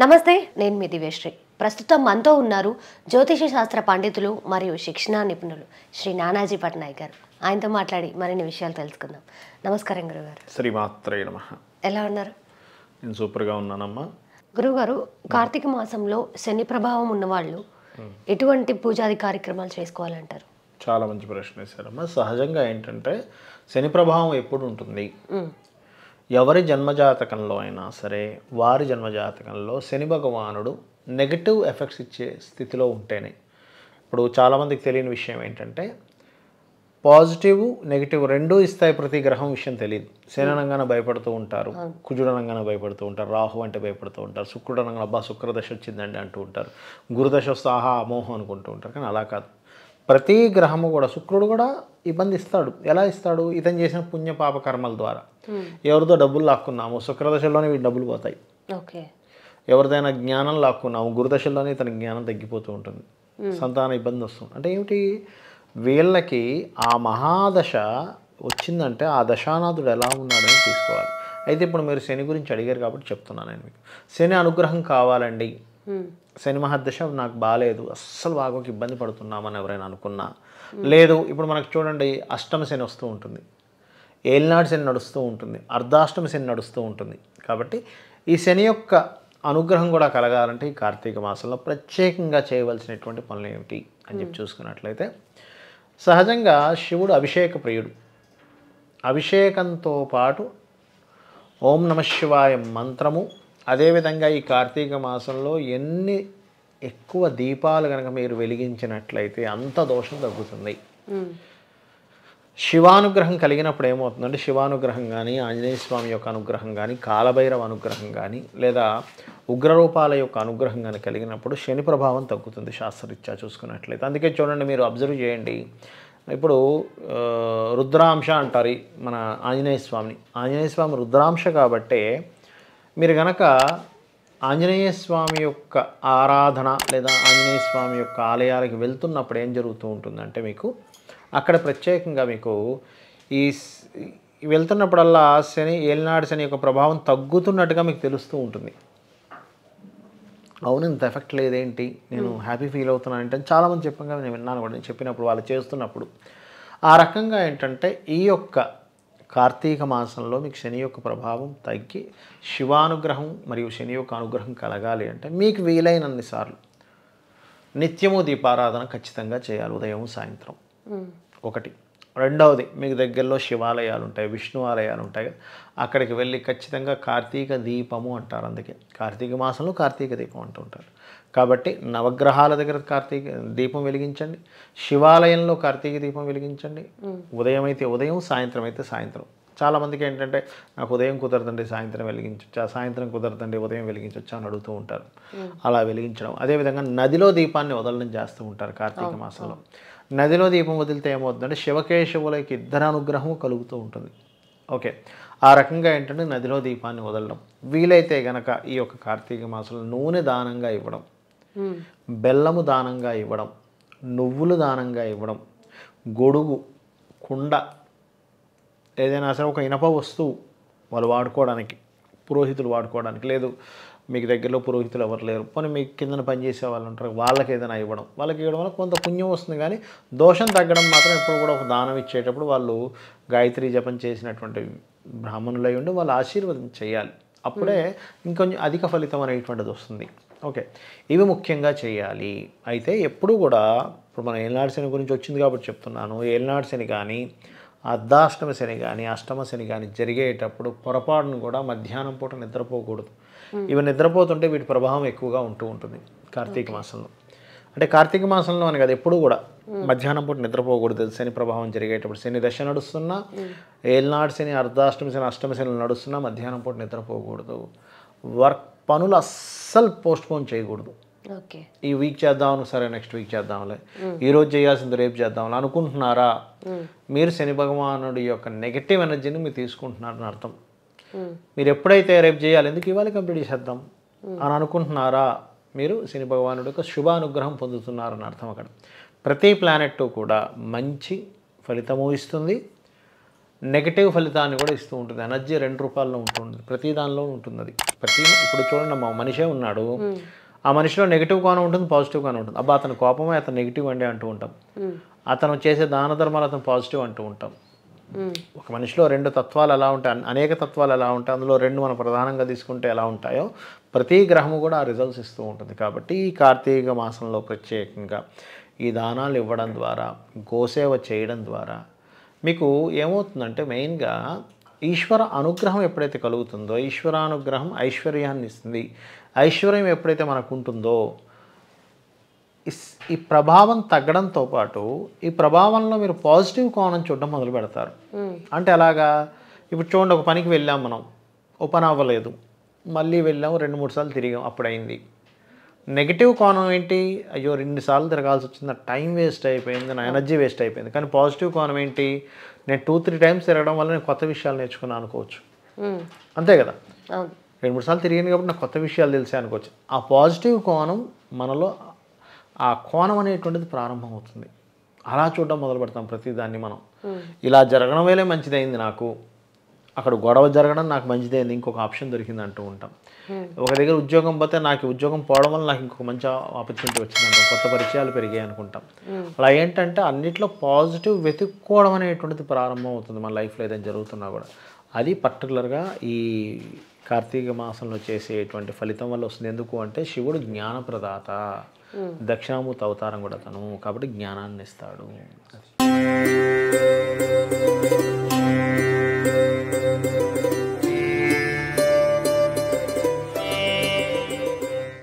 నమస్తే నేను మీ దివ్యశ్రీ. ప్రస్తుతం మనతో ఉన్నారు జ్యోతిష శాస్త్ర పండితులు మరియు శిక్షణా నిపుణులు శ్రీ నానాజీ పట్నాయక్ గారు. ఆయనతో మాట్లాడి మరిన్ని విషయాలు తెలుసుకుందాం. నమస్కారం గురుగారు. శ్రీమాత్రే నమ. ఎలా ఉన్నారు? నేను సూపర్గా ఉన్నానమ్మా. గురుగారు కార్తీక మాసంలో శని ప్రభావం ఉన్నవాళ్ళు ఎటువంటి పూజాది కార్యక్రమాలు చేసుకోవాలంటారు? చాలా మంచి ప్రశ్న వేశారమ్మా. సహజంగా ఏంటంటే శని ప్రభావం ఎప్పుడు ఉంటుంది? ఎవరి జన్మజాతకంలో అయినా సరే వారి జన్మజాతకంలో శని భగవానుడు నెగటివ్ ఎఫెక్ట్స్ ఇచ్చే స్థితిలో ఉంటేనే. ఇప్పుడు చాలామందికి తెలియని విషయం ఏంటంటే పాజిటివ్ నెగిటివ్ రెండూ ఇస్తాయి ప్రతి గ్రహం విషయం తెలియదు. శని అనగానే భయపడుతూ ఉంటారు కుజుడు అనగానే భయపడుతూ ఉంటారు రాహు అంటే భయపడుతూ ఉంటారు శుక్రుడు అనగానే అబ్బా శుక్రదశ వచ్చిందండి అంటూ ఉంటారు గురుదశ వస్తే ఆహా అమోహం అనుకుంటూ ఉంటారు. కానీ అలా కాదు. ప్రతి గ్రహము కూడా శుక్రుడు కూడా ఇబ్బంది ఇస్తాడు ఎలా ఇస్తాడు? ఇతను చేసిన పుణ్య పాప కర్మల ద్వారా. ఎవరితో డబ్బులు లాక్కున్నాము శుక్రదశలోనే వీటి డబ్బులు పోతాయి. ఓకే. ఎవరిదైనా జ్ఞానం లాక్కున్నాము గురుదశలోనే తన జ్ఞానం తగ్గిపోతూ ఉంటుంది. సంతాన ఇబ్బంది వస్తుంది. అంటే ఏమిటి? వీళ్ళకి ఆ మహాదశ వచ్చిందంటే ఆ దశానాథుడు ఎలా ఉన్నాడని తీసుకోవాలి. అయితే ఇప్పుడు మీరు శని గురించి అడిగారు కాబట్టి చెప్తున్నాను నేను మీకు. శని అనుగ్రహం కావాలండి. శని మహాదశ నాకు బాగాలేదు అస్సలు బాగా ఇబ్బంది పడుతున్నామని ఎవరైనా అనుకున్నా. లేదు ఇప్పుడు మనకు చూడండి అష్టమ శని వస్తూ ఉంటుంది. ఏలినాడు శని నడుస్తూ ఉంటుంది. అర్ధాష్టమ శని నడుస్తూ ఉంటుంది. కాబట్టి ఈ శని యొక్క అనుగ్రహం కూడా కలగాలంటే ఈ కార్తీక మాసంలో ప్రత్యేకంగా చేయవలసినటువంటి పనులు ఏమిటి అని చెప్పి చూసుకున్నట్లయితే సహజంగా శివుడు అభిషేక ప్రియుడు. అభిషేకంతో పాటు ఓం నమ శివాయ మంత్రము అదేవిధంగా ఈ కార్తీక మాసంలో ఎన్ని ఎక్కువ దీపాలు కనుక మీరు వెలిగించినట్లయితే అంత దోషం తగ్గుతుంది. శివానుగ్రహం కలిగినప్పుడు ఏమవుతుందంటే శివానుగ్రహం కానీ ఆంజనేయ స్వామి యొక్క అనుగ్రహం కానీ కాలభైరవ అనుగ్రహం కానీ లేదా ఉగ్రరూపాల యొక్క అనుగ్రహం కానీ కలిగినప్పుడు శని ప్రభావం తగ్గుతుంది శాస్త్రరీత్యా చూసుకున్నట్లయితే. అందుకే చూడండి మీరు అబ్జర్వ్ చేయండి. ఇప్పుడు రుద్రాంశ అంటారు మన ఆంజనేయ స్వామిని. ఆంజనేయ స్వామి రుద్రాంశ కాబట్టే మీరు గనక ఆంజనేయ స్వామి యొక్క ఆరాధన లేదా ఆంజనేయ స్వామి యొక్క ఆలయాలకు వెళ్తున్నప్పుడు ఏం జరుగుతూ ఉంటుందంటే మీకు అక్కడ ప్రత్యేకంగా మీకు ఈ వెళ్తున్నప్పుడల్లా శని ఏలినాడు శని యొక్క ప్రభావం తగ్గుతున్నట్టుగా మీకు తెలుస్తూ ఉంటుంది. అవును ఇంత ఎఫెక్ట్ లేదేంటి? నేను హ్యాపీ ఫీల్ అవుతున్నాను అంటే చాలామంది చెప్పంగా నేను విన్నాను కూడా నేను చెప్పినప్పుడు వాళ్ళు చేస్తున్నప్పుడు. ఆ రకంగా ఏంటంటే ఈ యొక్క కార్తీక మాసంలో మీకు శని యొక్క ప్రభావం తగ్గి శివానుగ్రహం మరియు శని యొక్క అనుగ్రహం కలగాలి అంటే మీకు వీలైనన్ని సార్లు నిత్యము దీపారాధన ఖచ్చితంగా చేయాలి ఉదయం సాయంత్రం. ఒకటి. రెండవది మీకు దగ్గరలో శివాలయాలు ఉంటాయి విష్ణు ఆలయాలు ఉంటాయి. కదా అక్కడికి వెళ్ళి ఖచ్చితంగా కార్తీక దీపము అంటారు అందుకే. కార్తీక మాసంలో కార్తీక దీపం అంటూ ఉంటారు. కాబట్టి నవగ్రహాల దగ్గర కార్తీక దీపం వెలిగించండి. శివాలయంలో కార్తీక దీపం వెలిగించండి. ఉదయం అయితే ఉదయం సాయంత్రం అయితే సాయంత్రం. చాలామందికి ఏంటంటే నాకు ఉదయం కుదరదండి సాయంత్రం వెలిగించొచ్చా సాయంత్రం కుదరదండి ఉదయం వెలిగించొచ్చా అని అడుగుతూ ఉంటారు. అలా వెలిగించడం. అదేవిధంగా నదిలో దీపాన్ని వదలడం చేస్తూ ఉంటారు కార్తీక మాసంలో. నదిలో దీపం వదిలితే ఏమవుతుందంటే శివకేశవులకి ఇద్దరు అనుగ్రహం కలుగుతూ ఉంటుంది. ఓకే. ఆ రకంగా ఏంటంటే నదిలో దీపాన్ని వదలడం. వీలైతే గనక ఈ యొక్క కార్తీక మాసంలో నూనె దానంగా ఇవ్వడం. బెల్లము దానంగా ఇవ్వడం. నువ్వులు దానంగా ఇవ్వడం. గొడుగు కుండ ఏదైనా సరే ఒక ఇనప వస్తువు వాళ్ళు వాడుకోవడానికి పురోహితులు వాడుకోవడానికి. లేదు మీకు దగ్గరలో పురోహితులు ఎవరు లేరు. పోనీ మీకు కిందన పనిచేసే వాళ్ళు ఉంటారు. వాళ్ళకి ఏదైనా ఇవ్వడం. వాళ్ళకి ఇవ్వడం వల్ల కొంత పుణ్యం వస్తుంది కానీ దోషం తగ్గడం మాత్రం ఎప్పుడు కూడా ఒక దానం ఇచ్చేటప్పుడు వాళ్ళు గాయత్రి జపం చేసినటువంటి బ్రాహ్మణులై ఉండి వాళ్ళు ఆశీర్వాదం చేయాలి. అప్పుడే ఇంకొంచెం అధిక ఫలితం అనేటువంటిది వస్తుంది. ఓకే. ఇవి ముఖ్యంగా చేయాలి. అయితే ఎప్పుడు కూడా ఇప్పుడు మనం ఏలినాడు శని గురించి వచ్చింది కాబట్టి చెప్తున్నాను. ఏలినాడు శని కానీ అర్ధాష్టమ శని కానీ అష్టమ శని కానీ జరిగేటప్పుడు పొరపాటును కూడా మధ్యాహ్నం పూట నిద్రపోకూడదు. ఇవి నిద్రపోతుంటే వీటి ప్రభావం ఎక్కువగా ఉంటూ ఉంటుంది కార్తీక మాసంలో. అంటే కార్తీక మాసంలో అని కదా ఎప్పుడు కూడా మధ్యాహ్నం పూట నిద్రపోకూడదు. శని ప్రభావం జరిగేటప్పుడు శని దశ నడుస్తున్నా ఏలినాడు శని అర్ధాష్టమి శని అష్టమ శని నడుస్తున్నా మధ్యాహ్నం పూట నిద్రపోకూడదు. వర్క్ పనులు అస్సలు పోస్ట్ పోన్ చేయకూడదు. ఈ వీక్ చేద్దాం సరే నెక్స్ట్ వీక్ చేద్దాంలే. ఈ రోజు చేయాల్సింది రేపు చేద్దాంలే. అనుకుంటున్నారా? మీరు శని భగవానుడి యొక్క నెగటివ్ ఎనర్జీని మీరు తీసుకుంటున్నారని అర్థం. మీరు ఎప్పుడైతే రేపు చేయాలి ఎందుకు ఇవాళ కంప్లీట్ చేసేద్దాం? అని అనుకుంటున్నారా? మీరు శని భగవానుడి యొక్క శుభానుగ్రహం పొందుతున్నారని అర్థం అక్కడ. ప్రతి ప్లానెట్ కూడా మంచి ఫలితము ఇస్తుంది. నెగటివ్ ఫలితాన్ని కూడా ఇస్తూ ఉంటుంది. ఎనర్జీ రెండు రూపాయల్లో ఉంటుంది. ప్రతి దానిలో ఉంటుంది అది ప్రతి ఇప్పుడు చూడండి మా మనిషే ఉన్నాడు. ఆ మనిషిలో నెగిటివ్ కోణం ఉంటుంది పాజిటివ్ కోణం ఉంటుంది. అబ్బా అతని కోపమే అతను నెగిటివ్ అండి అంటూ ఉంటాం. అతను చేసే దాన ధర్మాలు అతను పాజిటివ్ అంటూ ఉంటాం. ఒక మనిషిలో రెండు తత్వాలు ఎలా ఉంటాయి అన్- అనేక తత్వాలు ఎలా ఉంటాయి అందులో రెండు మనం ప్రధానంగా తీసుకుంటే ఎలా ఉంటాయో ప్రతి గ్రహము కూడా ఆ రిజల్ట్స్ ఇస్తూ ఉంటుంది. కాబట్టి ఈ కార్తీక మాసంలో ప్రత్యేకంగా ఈ దానాలు ఇవ్వడం ద్వారా గోసేవ చేయడం ద్వారా మీకు ఏమవుతుందంటే మెయిన్గా ఈశ్వర అనుగ్రహం ఎప్పుడైతే కలుగుతుందో ఈశ్వరానుగ్రహం ఐశ్వర్యాన్ని ఇస్తుంది. ఐశ్వర్యం ఎప్పుడైతే మనకు ఉంటుందో ఈ ప్రభావం తగ్గడంతో పాటు ఈ ప్రభావంలో మీరు పాజిటివ్ కోణం చూడడం మొదలు పెడతారు. అంటే అలాగా ఇప్పుడు చూడండి ఒక పనికి వెళ్ళాం మనం. ఓ పని అవ్వలేదు. మళ్ళీ వెళ్ళాం రెండు మూడు సార్లు తిరిగాం అప్పుడైంది. నెగిటివ్ కోణం ఏంటి? అయ్యో రెండుసార్లు తిరగాల్సి వచ్చింది. నా టైం వేస్ట్ అయిపోయింది. నా ఎనర్జీ వేస్ట్ అయిపోయింది. కానీ పాజిటివ్ కోణం ఏంటి? నేను టూ త్రీ టైమ్స్ తిరగడం వల్ల నేను కొత్త విషయాలు నేర్చుకున్నాను అనుకోవచ్చు. అంతే కదా? రెండు మూడు సార్లు తిరిగింది కాబట్టి నాకు కొత్త విషయాలు తెలిసే అనుకోవచ్చు. ఆ పాజిటివ్ కోణం మనలో ఆ కోణం అనేటువంటిది ప్రారంభమవుతుంది. అలా చూడడం మొదలు పెడతాం ప్రతిదాన్ని మనం. ఇలా జరగడం వేలే మంచిదైంది నాకు. అక్కడ గొడవ జరగడం నాకు మంచిదైంది ఇంకొక ఆప్షన్ దొరికింది అంటూ ఉంటాం. ఒక దగ్గర ఉద్యోగం పోతే నాకు ఉద్యోగం పోవడం వల్ల నాకు ఇంకొక మంచి ఆపర్చునిటీ వచ్చిందంటాం కొత్త పరిచయాలు పెరిగాయి అనుకుంటాం. అలా ఏంటంటే అన్నిట్లో పాజిటివ్ వెతుక్కోవడం అనేటువంటిది ప్రారంభం అవుతుంది మన లైఫ్లో ఏదైనా జరుగుతున్నా కూడా. అది పర్టికులర్గా ఈ కార్తీక మాసంలో చేసేటువంటి ఫలితం వల్ల వస్తుంది. ఎందుకు అంటే శివుడు జ్ఞానప్రదాత. దక్షిణామూర్తి అవతారం కూడా తను కాబట్టి జ్ఞానాన్ని ఇస్తాడు.